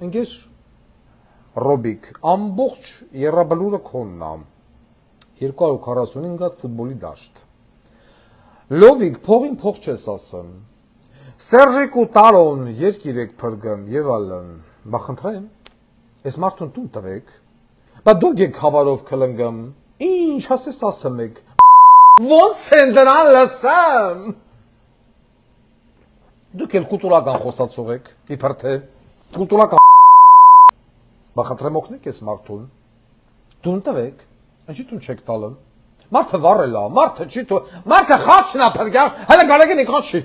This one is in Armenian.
ընկեր Ռոբիկ, ամբողջ երրաբլուրը քոնն է։ 245 հատ ֆուտբոլի դաշտ։ Լովիկ, փողին փող չես ասում։ Սերժիկ ու Տարոն երկիր եք փրկում եւ այլն։ Բա խնդրեմ, այս մարդուն տուն տվեք։ Բա դուք եք հավարով կլնգում։ Ինչ ասես ասում եք։ Ոնց են դրան լսեմ։ Դուք էլ կուտուրական խոսացող եք, իբր թե կուտուրական Բա խնդրեմ օգնեք այս մարդուն։ Տուն տվեք։ Ինչի տուն չեք տալը։ Մարդը վառել է, մարդը չի տու, մարդը խաչն է փրկա, հələ գալեգին իքոչի։